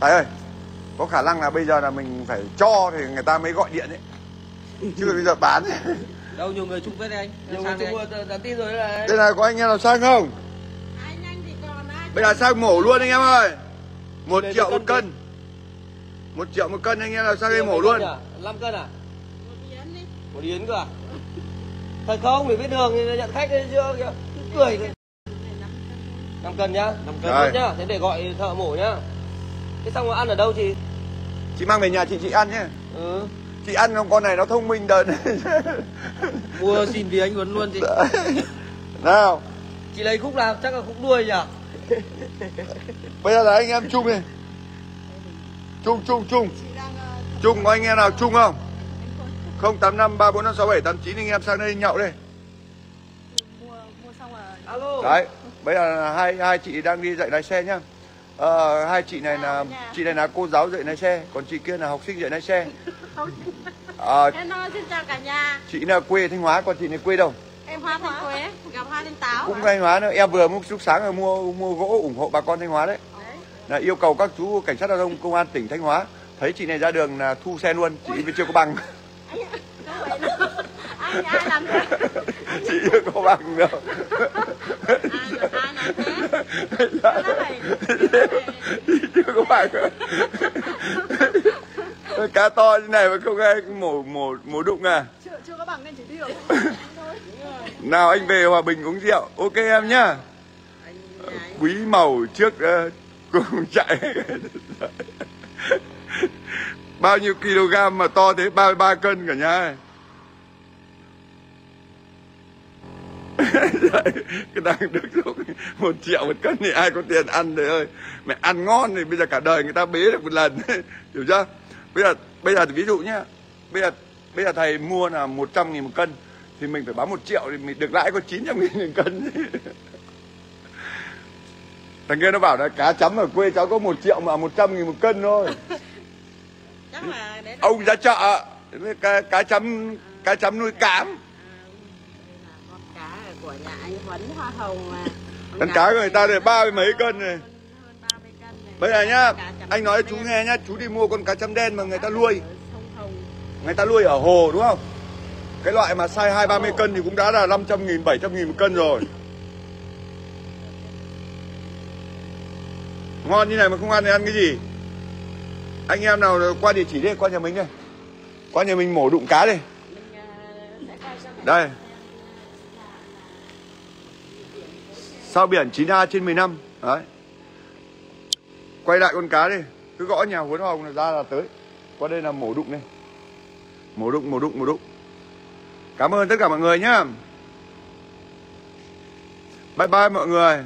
Tài ơi Có khả năng là bây giờ là mình phải cho thì người ta mới gọi điện ấy. Chứ bây giờ bán ấy. đâu nhiều người chung với đây anh? Nhiều người chung nhắn tin rồi đấy. Đây này có anh em nào sang không? Ai nhanh thì còn ai Bây giờ sang mổ luôn anh em ơi. Một Đây, triệu một cân cân. Một triệu một cân anh em nào sang đây mổ luôn. à? 5 cân à? một yến đi. Một yến cơ à? Thật không? Mình biết đường thì nhận khách đấy chưa kìa Cứ cười kìa 5 cân nhá 5 cân nhá Thế để gọi thợ mổ nhá Thế xong rồi ăn ở đâu chị? chị mang về nhà chị chị ăn nhé. Ừ. Chị ăn không con này nó thông minh đợn mua xin thì anh huấn luôn chị. Nào. Chị lấy khúc nào? Chắc là khúc đuôi nhỉ? bây giờ là anh em chung đi. Chung chung chung. Ờ, chung có anh em nào chung không? Anh Quân 085 34 67 89 anh em sang đây nhậu đây mua mua xong rồi. Alo. Đấy bây giờ là hai hai chị đang đi dạy lái xe nhá ờ, hai chị này là chị này là cô giáo dạy lái xe còn chị kia là học sinh dạy lái xe. Không Ờ, nói xin chào cả nhà. chị là quê thanh hóa còn chị này quê đâu? Em hoa thanh quế gặp hoa thanh táo. Cũng thanh hóa nữa. Em vừa lúc lúc sáng rồi mua mua gỗ ủng hộ bà con thanh hóa đấy. Đấy. Là yêu cầu các chú cảnh sát giao thông công an tỉnh thanh hóa thấy chị này ra đường là thu xe luôn chị chưa có bằng. Anh chị chưa có bằng đâu ai ai làm thế cái đó này cái đó này chị bằng cá to như này mà không ai mổ mổ mổ đụng à? Chưa chưa có bằng nên chỉ đi được. Thôi nào anh về hòa bình uống rượu. Ok em nhá. Quý màu trước uh, cùng chạy. Bao nhiêu kg mà to thế? 33 cân cả nhà ơi. cái đang được lúc một triệu một cân thì ai có tiền ăn đấy ơi. Mẹ ăn ngon thì bây giờ cả đời người ta bế được một lần. Hiểu chưa? Bây giờ bây giờ thì ví dụ nhá bây giờ bây giờ thầy mua là 100 nghìn một cân thì mình phải bán một triệu thì mình được lãi có 900 nghìn một cân. Thằng kia nó bảo là cá chấm ở quê cháu có một triệu mà 100 nghìn một cân thôi. Chắc là đấy là ông ra chợ cá, cá chấm cá chấm nuôi cám của nhà anh Huấn hoa hồng mà. Con cá của người ta thì ba mươi mấy cân này. Bây giờ nhá anh nói chú nghe nhá chú đi mua con cá chấm đen mà người ta nuôi. Hồng. Người ta nuôi ở hồ đúng không? Cái loại mà size hai ba mươi cân thì cũng đã là 500 nghìn 700 nghìn một cân rồi. Ngon như này mà không ăn thì ăn cái gì? Anh em nào qua địa chỉ đi qua nhà mình đây. Qua nhà mình mổ đụng cá đi mình ờ, đây sao biển 9A trên 15 đấy. Quay lại con cá đi. Cứ gõ nhà huấn hồng là ra là tới. Qua đây là mổ đụng đây mổ đụng mổ đụng mổ đụng. Cảm ơn tất cả mọi người nhá. Bye bye mọi người.